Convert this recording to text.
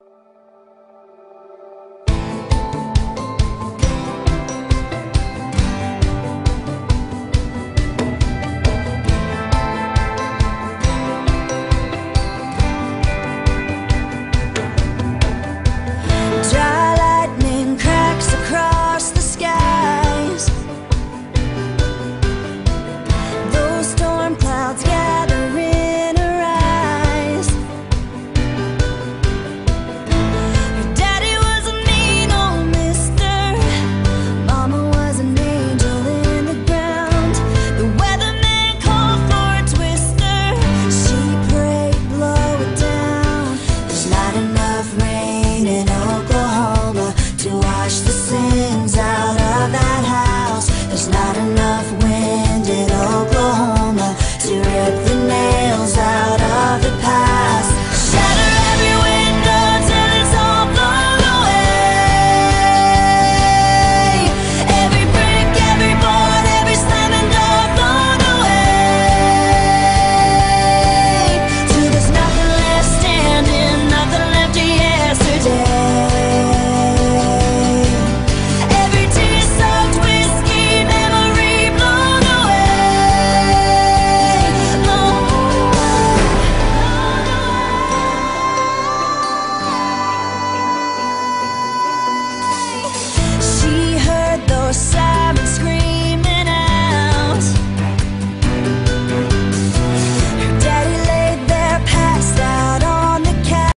Dry nails out of the past.